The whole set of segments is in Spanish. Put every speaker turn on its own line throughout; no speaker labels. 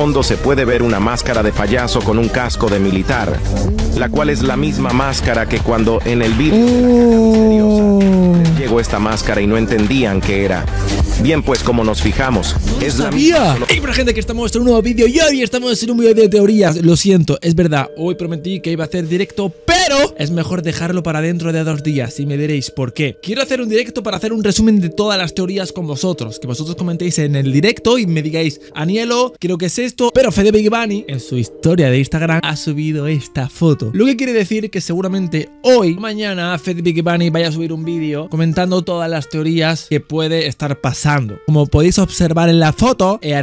fondo se puede ver una máscara de payaso con un casco de militar, la cual es la misma máscara que cuando en el vídeo llegó esta máscara y no entendían qué era. Bien, pues como nos fijamos, es la.
Hey, para gente que estamos en un nuevo vídeo y hoy estamos en un vídeo de teorías. Lo siento, es verdad, hoy prometí que iba a hacer directo, pero es mejor dejarlo para dentro de dos días y me diréis por qué. Quiero hacer un directo para hacer un resumen de todas las teorías con vosotros, que vosotros comentéis en el directo y me digáis, Anielo, creo que es esto, pero Fede Big Bunny en su historia de Instagram ha subido esta foto. Lo que quiere decir que seguramente hoy, mañana, Fede Big Bunny vaya a subir un vídeo comentando todas las teorías que puede estar pasando. Como podéis observar en la foto, eh,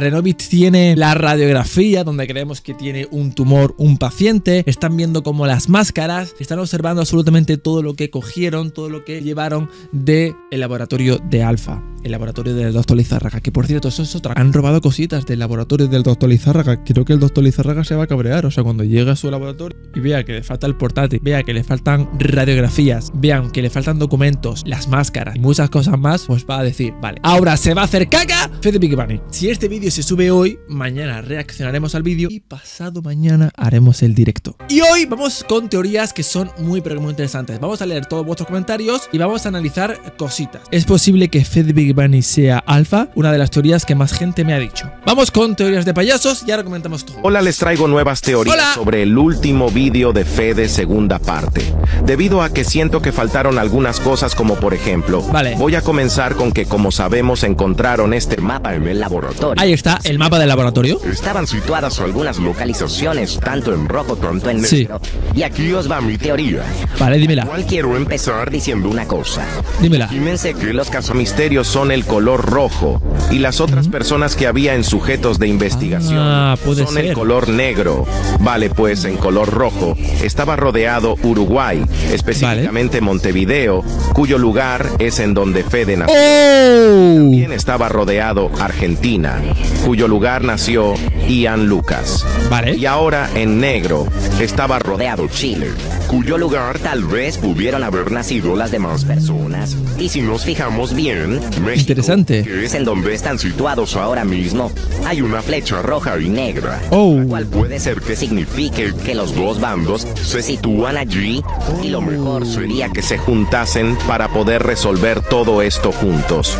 tiene la radiografía donde creemos que tiene un tumor un paciente. Están viendo como las máscaras, están observando absolutamente todo lo que cogieron, todo lo que llevaron del el laboratorio de Alfa, el laboratorio del doctor Lizárraga. Que por cierto, eso es otra. Han robado cositas del laboratorio del doctor Lizárraga. Creo que el doctor Lizárraga se va a cabrear. O sea, cuando llega a su laboratorio y vea que le falta el portátil, vea que le faltan radiografías, vean que le faltan documentos, las máscaras y muchas cosas más, pues va a decir, vale, ahora se va a hacer caca Fede Big Bunny. Si este vídeo se sube hoy, mañana reaccionaremos al vídeo y pasado mañana haremos el directo. Y hoy vamos con teorías que son muy pero muy interesantes. Vamos a leer todos vuestros comentarios y vamos a analizar cositas. Es posible que Fede Big Bunny sea alfa, una de las teorías que más gente me ha dicho. Vamos con teorías de payasos y ahora comentamos todo.
Hola, les traigo nuevas teorías
Hola.
sobre el último vídeo de Fede segunda parte. Debido a que siento que faltaron algunas cosas como por ejemplo,
Vale.
voy a comenzar con que como sabemos encontraron este
mapa en el laboratorio.
Ahí está, el mapa del laboratorio.
Estaban situadas algunas localizaciones, tanto en rojo como en
Sí.
negro. Y aquí os va mi teoría.
Vale, dímela.
Igual quiero empezar diciendo una cosa.
Dímela.
Fíjense que los casos
misterios son el color rojo y las otras personas que había en sujetos de investigación
Ah, puede
son
ser.
el color negro. Vale, pues en color rojo estaba rodeado Uruguay, específicamente Montevideo, cuyo lugar es en donde Fede nació.
¡Oh!
También estaba rodeado Argentina, cuyo lugar nació Ian Lucas.
Vale.
Y ahora en negro estaba rodeado
rodeado Chile, cuyo lugar tal vez pudieran haber nacido las demás personas. Y si nos fijamos bien, México,
Interesante.
que es en donde están situados ahora mismo, hay una flecha roja y negra,
Oh.
cual puede ser que signifique que los dos bandos se sitúan allí y lo mejor sería
que se juntasen para poder resolver todo esto juntos.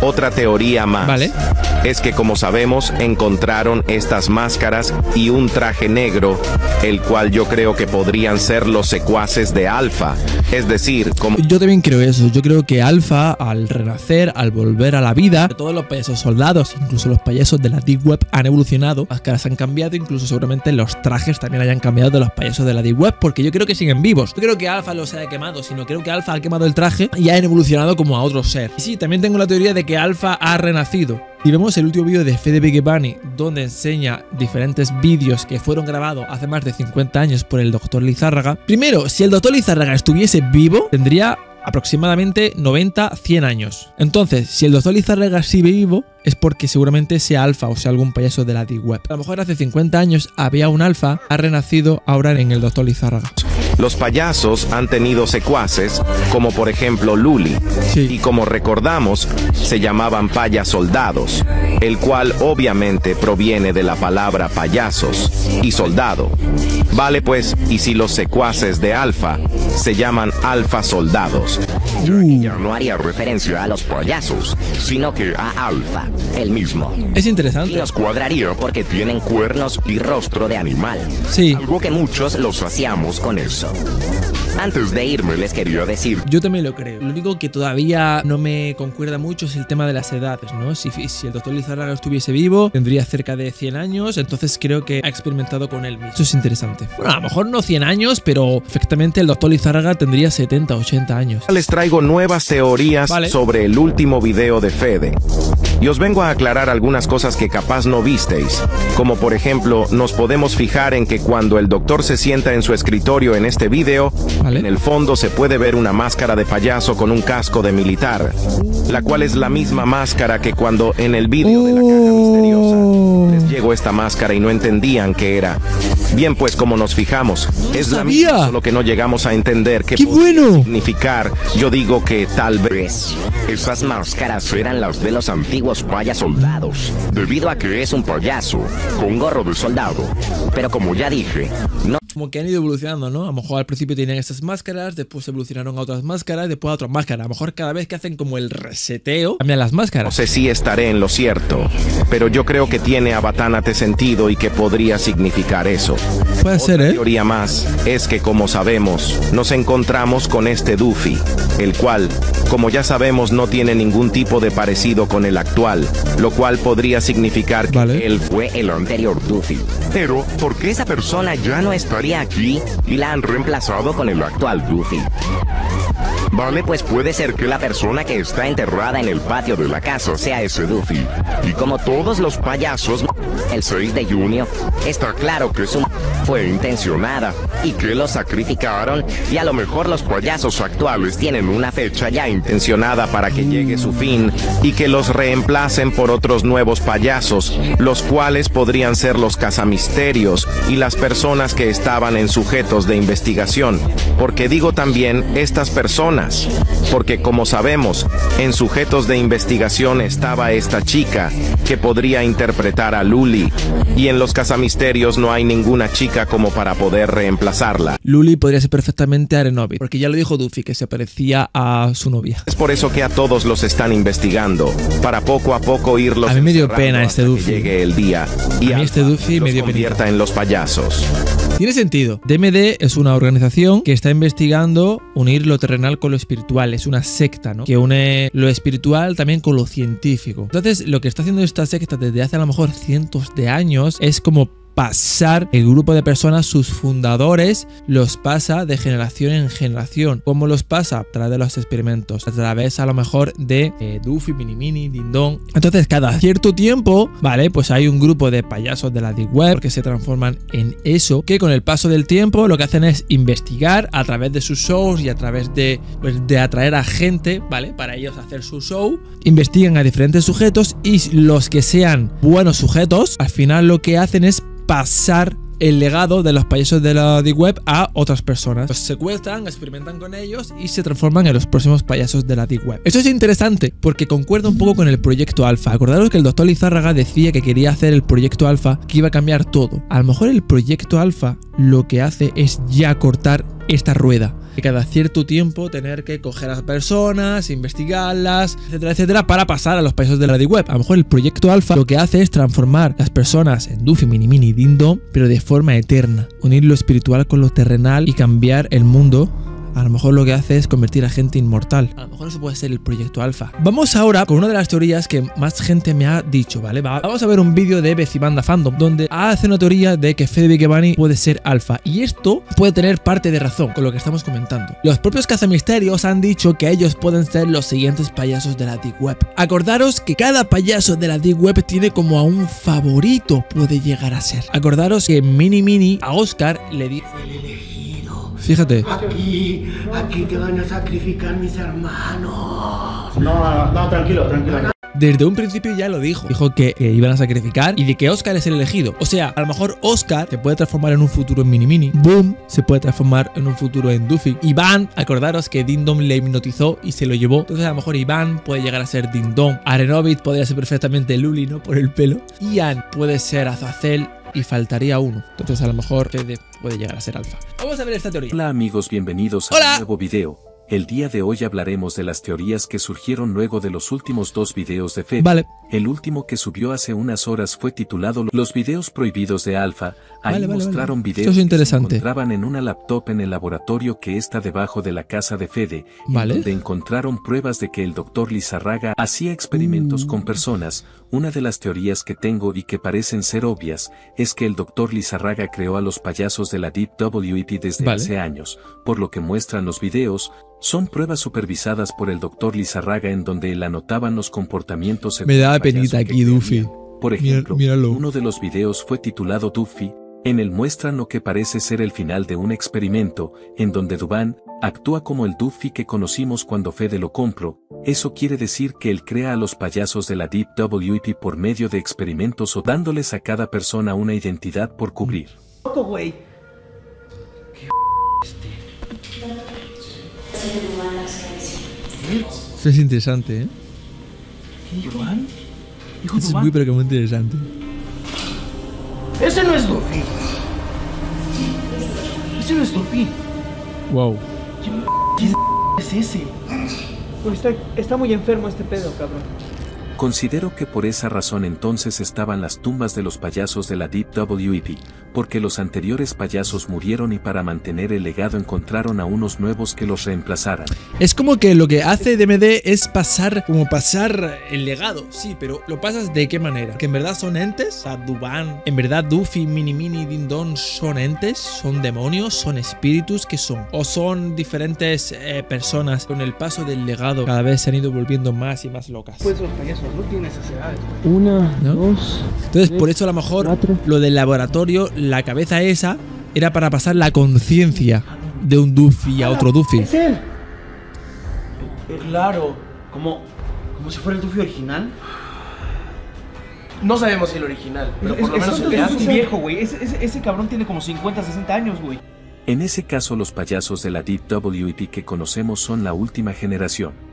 Otra teoría más
Vale.
es que como sabemos encontraron estas máscaras y un traje negro, el cual yo creo que podrían ser los secuaces de Alpha, es decir, como
Yo también creo eso. Yo creo que Alpha, al renacer, al volver a la vida, todos los payasos soldados, incluso los payasos de la Deep Web, han evolucionado. Las caras han cambiado, incluso seguramente los trajes también hayan cambiado de los payasos de la Deep Web, porque yo creo que siguen vivos. No creo que Alpha los haya quemado, sino creo que Alpha ha quemado el traje y han evolucionado como a otro ser. Y sí, también tengo la teoría de que Alpha ha renacido. Si vemos el último vídeo de Fede Big Bunny, donde enseña diferentes vídeos que fueron grabados hace más de 50 años por el Dr. Lizárraga, primero, si el Dr. Lizárraga estuviese vivo, tendría aproximadamente 90-100 años. Entonces, si el Dr. Lizárraga sigue vivo, es porque seguramente sea alfa o sea algún payaso de la Deep Web. A lo mejor hace 50 años había un alfa, ha renacido ahora en el Dr. Lizárraga.
Los payasos han tenido secuaces, como por ejemplo Luli,
Sí.
y como recordamos, se llamaban payasoldados, el cual obviamente proviene de la palabra payasos y soldado. Vale pues, y si los secuaces de Alfa se llaman Alfa soldados,
Yo ya no haría referencia a los payasos, sino que a Alfa, el mismo.
Es
Y
interesante.
nos cuadraría porque tienen cuernos y rostro de animal.
Sí.
Algo que muchos los hacíamos con eso. Antes de irme les quería decir
Yo también lo creo. Lo único que todavía no me concuerda mucho es el tema de las edades, ¿no? Si, si el doctor Lizárraga estuviese vivo, tendría cerca de 100 años, entonces creo que ha experimentado con él mismo. Eso es interesante. Bueno, a lo mejor no 100 años, pero efectivamente el doctor Lizárraga tendría 70, 80 años.
les traigo nuevas teorías
Vale.
sobre el último video de Fede. Y os vengo a aclarar algunas cosas que capaz no visteis, como por ejemplo, nos podemos fijar en que cuando el doctor se sienta en su escritorio en este video,
Vale.
en el fondo se puede ver una máscara de payaso con un casco de militar, la cual es la misma máscara que cuando en el vídeo de la caja misteriosa Les llegó esta máscara y no entendían qué era. Bien, pues como nos fijamos, es la
sabía.
misma, solo que no llegamos a entender qué
¡Qué
podría
bueno!
significar. Yo digo que tal vez
esas máscaras eran las de los antiguos payasoldados, debido a que es un payaso con gorro de soldado. Pero como ya dije, no
Como que han ido evolucionando, ¿no? A lo mejor al principio tenían estas máscaras, después evolucionaron a otras máscaras, después a otras máscaras. A lo mejor cada vez que hacen como el reseteo, cambian las
No
máscaras.
sé si estaré en lo cierto, pero yo creo que tiene a Batánate sentido y que podría significar eso.
Puede ser,
Otra
¿eh?
teoría más es que, como sabemos, nos encontramos con este Duffy, el cual, como ya sabemos, no tiene ningún tipo de parecido con el actual, lo cual podría significar que
Vale.
él
fue el anterior Duffy. Pero, ¿por qué esa persona ya no aquí y la han reemplazado con el actual Duffy? Vale, pues puede ser que la persona que está enterrada en el patio de la casa sea ese Duffy. Y como todos los payasos, el 6 de junio, está claro que su fue intencionada y que lo sacrificaron y a lo mejor los payasos actuales tienen una fecha ya
intencionada para que llegue su fin y que los reemplacen por otros nuevos payasos, los cuales podrían ser los cazamisterios y las personas que estaban en sujetos de investigación. Porque digo también estas personas, porque como sabemos, en sujetos de investigación estaba esta chica que podría interpretar a Luli, y en los cazamisterios no hay ninguna chica como para poder reemplazarla.
Luli podría ser perfectamente Arenovit, porque ya lo dijo Duffy, que se parecía a su novia.
Es por eso que a todos los están investigando, para poco a poco irlos
A mí me dio pena este
que
Duffy.
llegue el día y
A mí este Duffy me dio
convierta
penita.
en los payasos.
Tiene sentido. DMD es una organización que está investigando unir lo terrenal con lo espiritual. Es una secta, ¿no? Que une lo espiritual también con lo científico. Entonces, lo que está haciendo esta secta desde hace a lo mejor cientos de años es como pasar el grupo de personas, sus fundadores, los pasa de generación en generación. ¿Cómo los pasa? A través de los experimentos, a través a lo mejor de eh, Duffy, Mini Mini, Dindon. Entonces, cada cierto tiempo, ¿vale? Pues hay un grupo de payasos de la Deep Web que se transforman en eso, que con el paso del tiempo lo que hacen es investigar a través de sus shows y a través de, pues, de atraer a gente, ¿vale? Para ellos hacer su show, investigan a diferentes sujetos y los que sean buenos sujetos, al final lo que hacen es pasar el legado de los payasos de la Deep Web a otras personas. Los secuestran, experimentan con ellos y se transforman en los próximos payasos de la Deep Web. Esto es interesante porque concuerda un poco con el proyecto Alpha. Acordaros que el doctor Lizárraga decía que quería hacer el proyecto Alpha, que iba a cambiar todo. A lo mejor el proyecto Alpha lo que hace es ya cortar esta rueda. Que cada cierto tiempo tener que coger a las personas, investigarlas, etcétera, etcétera, para pasar a los países de la Deep Web. A lo mejor el proyecto Alpha lo que hace es transformar las personas en Duffy, Mini Mini Dindo, pero de forma eterna. Unir lo espiritual con lo terrenal y cambiar el mundo a lo mejor lo que hace es convertir a gente inmortal. A lo mejor eso puede ser el proyecto alfa. Vamos ahora con una de las teorías que más gente me ha dicho, ¿vale? Va- Vamos a ver un vídeo de Becibanda Fandom donde hace una teoría de que Fede Bikebani puede ser alfa. Y esto puede tener parte de razón con lo que estamos comentando. Los propios cazamisterios han dicho que ellos pueden ser los siguientes payasos de la Deep Web. Acordaros que cada payaso de la Deep Web tiene como a un favorito puede llegar a ser. Acordaros que Mini Mini a Oscar le dice... Fíjate,
Aquí, aquí te van a sacrificar mis hermanos.
No, no, tranquilo, tranquilo.
Desde un principio ya lo dijo. Dijo que eh, iban a sacrificar y de que Oscar es el elegido. O sea, a lo mejor Oscar se puede transformar en un futuro en Mini Mini. Boom se puede transformar en un futuro en Duffy. Iván, acordaros que Dindom le hipnotizó y se lo llevó. Entonces a lo mejor Iván puede llegar a ser Dindom. Arenovit podría ser perfectamente Luli, ¿no? Por el pelo. Ian puede ser Azazel y faltaría uno. Entonces a lo mejor Fede puede llegar a ser Alfa. Vamos a ver esta teoría.
Hola amigos, bienvenidos a
Hola.
un nuevo video. El día de hoy hablaremos de las teorías que surgieron luego de los últimos dos videos de Fede.
Vale.
El último que subió hace unas horas fue titulado Los videos prohibidos de Alpha. Ahí
Vale, vale,
mostraron videos
es
que se encontraban en una laptop en el laboratorio que está debajo de la casa de Fede, donde encontraron pruebas de que el doctor Lizarraga hacía experimentos
Mm.
con personas. Una de las teorías que tengo y que parecen ser obvias es que el doctor Lizarraga creó a los payasos de la Deep WEP desde
Vale.
hace años, por lo que muestran los videos, son pruebas supervisadas por el doctor Lizarraga en donde él anotaban los comportamientos
Me da penita aquí. Duffy.
Por ejemplo,
míralo.
uno de los videos fue titulado Duffy, En él muestran lo que parece ser el final de un experimento, en donde Duban actúa como el Duffy que conocimos cuando Fede lo compró, eso quiere decir que él crea a los payasos de la Deep WP por medio de experimentos o dándoles a cada persona una identidad por cubrir.
Loco, güey.
Es interesante, ¿eh?
¿Iván? ¿Hijo
Eso es muy pero que muy interesante.
Ese no es Luffy. Ese no es Luffy.
Wow.
¿Qué es ese? Güey, está, está muy enfermo este pedo, cabrón.
Considero que por esa razón entonces estaban las tumbas de los payasos de la Deep WEP, porque los anteriores payasos murieron y para mantener el legado encontraron a unos nuevos que los reemplazaran.
Es como que lo que hace DMD es pasar, como pasar el legado, sí, pero lo pasas de qué manera? Que en verdad son entes, o sea, Duban, en verdad Duffy, Mini Mini, Din Don son entes, son demonios, son espíritus, ¿qué son? O son diferentes eh, personas con el paso del legado cada vez se han ido volviendo más y más locas.
Pues los payasos no necesidades.
Una,
¿No?
dos.
Entonces, por eso a lo mejor
cuatro.
lo del laboratorio, la cabeza esa, era para pasar la conciencia de un Duffy a otro Duffy.
¿Es él? Claro. Como, como si fuera el Duffy original.
No sabemos si el original, pero por lo menos el
es, es un viejo, güey. Ese, ese, ese cabrón tiene como 50, 60 años, güey.
En ese caso los payasos de la Deep WEP que conocemos son la última generación.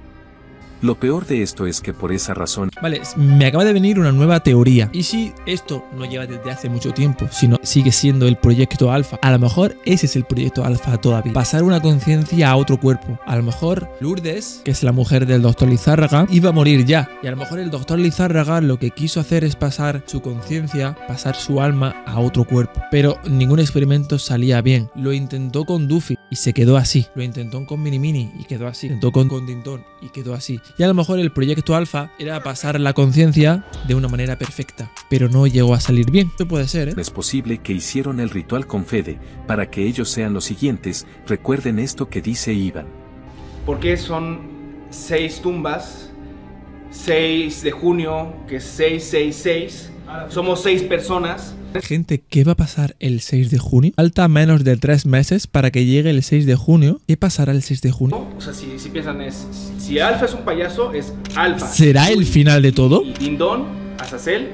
Lo peor de esto es que por esa razón
Vale, me acaba de venir una nueva teoría. ¿Y si esto no lleva desde hace mucho tiempo, sino sigue siendo el proyecto alfa? A lo mejor ese es el proyecto alfa todavía. Pasar una conciencia a otro cuerpo. A lo mejor Lourdes, que es la mujer del doctor Lizárraga, iba a morir ya. Y a lo mejor el doctor Lizárraga lo que quiso hacer es pasar su conciencia, pasar su alma a otro cuerpo. Pero ningún experimento salía bien. Lo intentó con Duffy y se quedó así. Lo intentó con Mini Mini y quedó así. Lo intentó con, con Dintón y quedó así. Y a lo mejor el proyecto alfa era pasar la conciencia de una manera perfecta, pero no llegó a salir bien. Esto puede ser, ¿eh?
es posible que hicieron el ritual con Fede, para que ellos sean los siguientes, recuerden esto que dice Iván.
Porque son seis tumbas, 6 de junio, que es 666. Somos seis personas.
Gente, ¿qué va a pasar el 6 de junio? Falta menos de tres meses para que llegue el 6 de junio. ¿Qué pasará el 6 de junio?
O sea, si, si piensan es, si Alfa es un payaso, es Alfa.
¿Será el final de todo?
Y Dindon, Azazel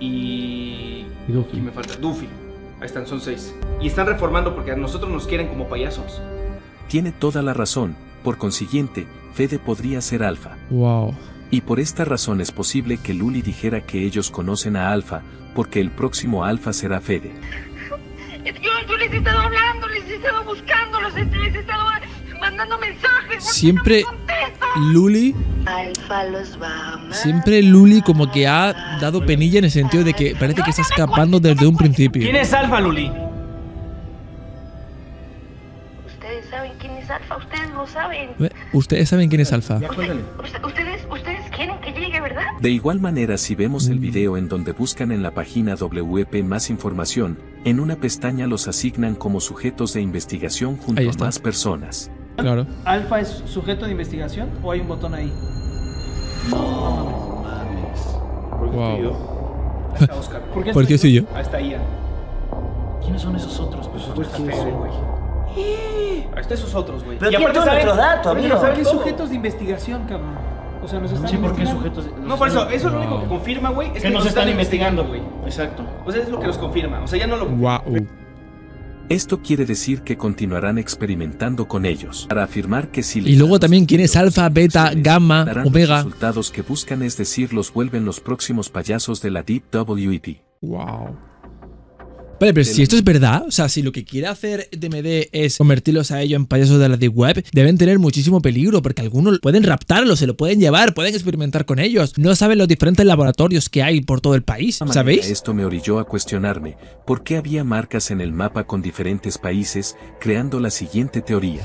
y...
Y Duffy.
Y me falta Duffy. Ahí están, son seis. Y están reformando porque a nosotros nos quieren como payasos.
Tiene toda la razón, por consiguiente, Fede podría ser Alfa.
Wow.
Y por esta razón es posible que Luli dijera que ellos conocen a Alfa, porque el próximo Alfa será Fede.
Yo, yo les he estado hablando, les he estado buscando, les he estado mandando mensajes. ¿por qué
Siempre
no?
Luli,
Alfa los va a
siempre Luli como que ha dado penilla en el sentido de que parece que está escapando desde un principio.
¿Quién es Alfa, Luli?
Ustedes saben quién es Alfa, ustedes lo saben.
Ustedes saben quién es Alfa.
Ustedes, ustedes llegue, ¿verdad?
De igual manera si vemos el video en donde buscan en la página WP más información, en una pestaña los asignan como sujetos de investigación junto a más personas.
Claro.
¿Alfa es sujeto de investigación o hay un botón ahí?
Wow.
Ahí está Oscar.
¿Por qué
¿Por qué
estoy
soy yo?
Ahí está Ian.
¿Quiénes son esos otros? Pues
Fede, güey. Ahí está esos otros, güey.
Pero
Y aparte saben-
dato, amigo.
saben
¿Qué sujetos de investigación, cabrón? O sea, nos están
Sí, ¿por qué
investigando.
sujetos?
No, por eso, eso es lo único que confirma, güey. Es
Que nos están investigando,
güey.
Exacto.
O sea, es lo que nos confirma. O sea, ya no lo.
Wow.
Esto quiere decir que continuarán experimentando con ellos, para afirmar que si
Y luego también quién es alfa, beta, gamma,
darán los
omega.
resultados que buscan es decir los vuelven los próximos payasos de la Deep WEP.
Wow. Vale, pero si esto es verdad, o sea, si lo que quiere hacer DMD es convertirlos a ellos en payasos de la Deep Web, deben tener muchísimo peligro, porque algunos pueden raptarlos, se lo pueden llevar, pueden experimentar con ellos. No saben los diferentes laboratorios que hay por todo el país, ¿sabéis?
Esto me orilló a cuestionarme por qué había marcas en el mapa con diferentes países, creando la siguiente teoría.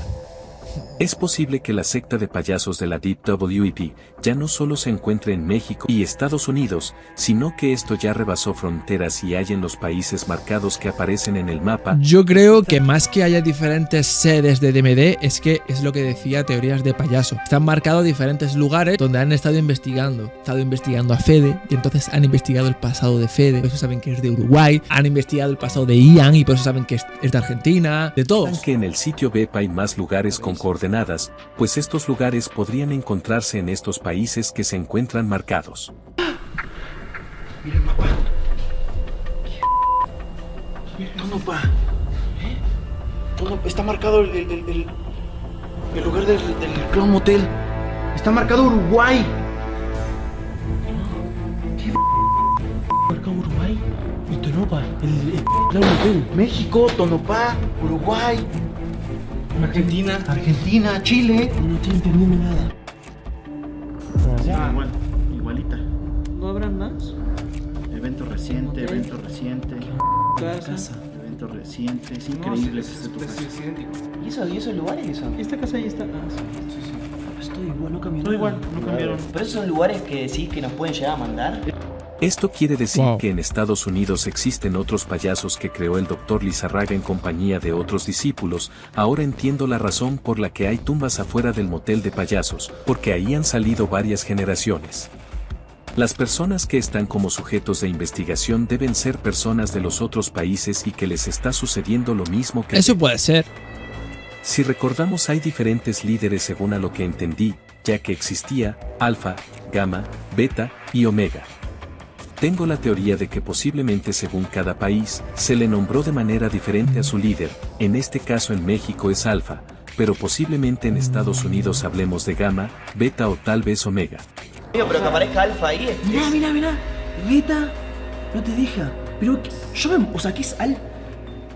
Es posible que la secta de payasos de la Deep WEP ya no solo se encuentre en México y Estados Unidos, sino que esto ya rebasó fronteras y hay en los países marcados que aparecen en el mapa.
Yo creo que más que haya diferentes sedes de DMD, es que es lo que decía teorías de payaso. Están marcados diferentes lugares donde han estado investigando. Han estado investigando a Fede y entonces han investigado el pasado de Fede, por eso saben que es de Uruguay. Han investigado el pasado de Ian y por eso saben que es, de Argentina, de todos.
que en el sitio BEP hay más lugares con coordenadas pues estos lugares podrían encontrarse en estos países que se encuentran marcados.
Mira el mapa. ¿Dónde? ¿Eh? ¿Dónde está marcado el, lugar del, del Clown Motel? Está marcado Uruguay. ¿Qué marcado Uruguay? Y Tonopa, el, el Clown Motel. México, Tonopá, Uruguay.
Argentina.
Argentina, Chile. No estoy entendiendo nada.
Ah, igual, igualita.
¿No habrán más?
Evento reciente,
Ok.
evento reciente.
Casa.
Evento reciente. Es increíble que esté tu casa.
¿Y, eso, ¿Y esos lugares qué son?
Esta casa ahí está. Ah, sí.
Estoy igual, no cambió
Todo igual, no cambiaron.
Pero esos son lugares que decís que nos pueden llegar a mandar.
Esto quiere decir
Wow.
que en Estados Unidos existen otros payasos que creó el Dr. Lizarraga en compañía de otros discípulos. Ahora entiendo la razón por la que hay tumbas afuera del motel de payasos, porque ahí han salido varias generaciones. Las personas que están como sujetos de investigación deben ser personas de los otros países y que les está sucediendo lo mismo que...
Eso puede ser.
Si recordamos hay diferentes líderes según a lo que entendí, ya que existía alfa, gamma, beta y omega. Tengo la teoría de que posiblemente según cada país, se le nombró de manera diferente a su líder, en este caso en México es alfa, pero posiblemente en Estados Unidos hablemos de gamma, beta o tal vez omega.
Pero que aparezca Alfa ahí es. Mirá, mirá, mirá. Beta. No te deja. Pero yo me. O sea, ¿qué es Al?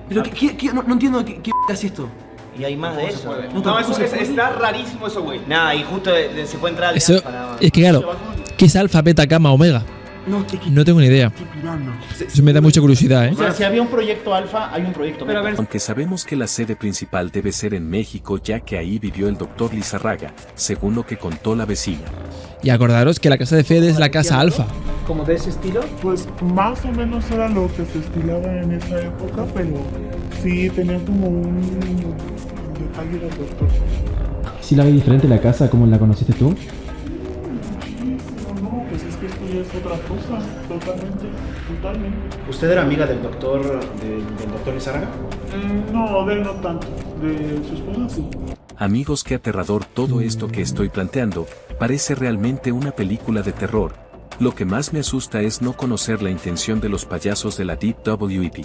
Pero que, que- que- no, no entiendo qué, qué es esto. Y hay más de eso.
No,
tampoco
eso es- está rarísimo eso, güey.
Nah, y justo eh, se puede entrar al
Eso
Alfa, nada más.
es que claro, ¿qué es alfa, beta, gamma, omega?
No, te
No tengo ni idea. Eso me da mucha curiosidad, ¿eh?
O sea, si había un proyecto alfa, hay un proyecto
Pero a ver,
Aunque sabemos que la sede principal debe ser en México ya que ahí vivió el doctor Lizarraga, según lo que contó la vecina.
Y acordaros que la casa de Fede es la casa alfa.
como de ese estilo.
Pues más o menos era lo que se estilaba en esa época, pero sí tenía como un detalle del doctor.
¿Sí la ve diferente la casa como la conociste tú?
Es que esto ya es otra cosa, totalmente, totalmente.
¿Usted era amiga del doctor, del, del doctor Lizárraga?
Mm, No, de él no tanto, de su esposa sí.
Amigos, qué aterrador todo esto que estoy planteando, parece realmente una película de terror. Lo que más me asusta es no conocer la intención de los payasos de la Deep WEP.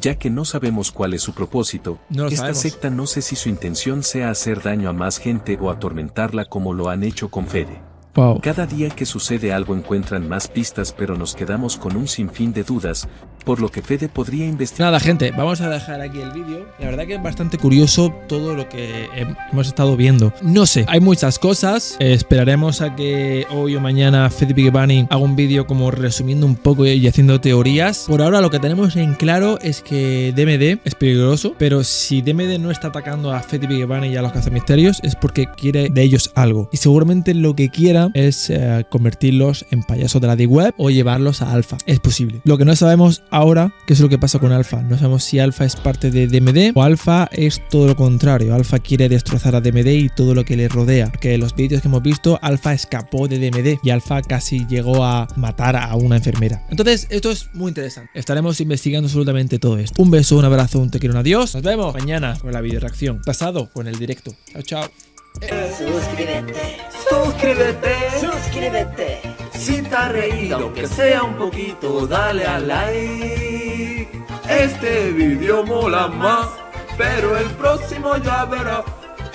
Ya que no sabemos cuál es su propósito,
No
esta
sabemos.
secta no sé si su intención sea hacer daño a más gente o atormentarla como lo han hecho con Fede.
Wow.
Cada día que sucede algo encuentran más pistas pero nos quedamos con un sinfín de dudas, por lo que Fede podría investigar.
Nada, gente, vamos a dejar aquí el vídeo. La verdad que es bastante curioso todo lo que hem- hemos estado viendo. No sé, hay muchas cosas. Eh, esperaremos a que hoy o mañana Fede Big Bunny haga un vídeo como resumiendo un poco y haciendo teorías. Por ahora lo que tenemos en claro es que DMD es peligroso, pero si DMD no está atacando a Fede Big Bunny y a los cazamisterios es porque quiere de ellos algo. Y seguramente lo que es eh, convertirlos en payasos de la D-Web o llevarlos a Alpha. Es posible. Lo que no sabemos ahora, qué es lo que pasa con Alpha. No sabemos si Alpha es parte de DMD o Alpha es todo lo contrario. Alpha quiere destrozar a DMD y todo lo que le rodea. Porque en los vídeos que hemos visto, Alpha escapó de DMD y Alpha casi llegó a matar a una enfermera. Entonces, esto es muy interesante. Estaremos investigando absolutamente todo esto. Un beso, un abrazo, un te quiero, un adiós. Nos vemos mañana con la video reacción. Pasado con el directo. Chao, chao.
Suscríbete, suscríbete, suscríbete. Si te has reído, aunque sea un poquito, dale a like. Este video mola más, pero el próximo ya verá.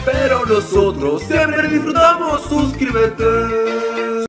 Pero nosotros siempre disfrutamos, suscríbete.